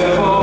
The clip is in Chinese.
我。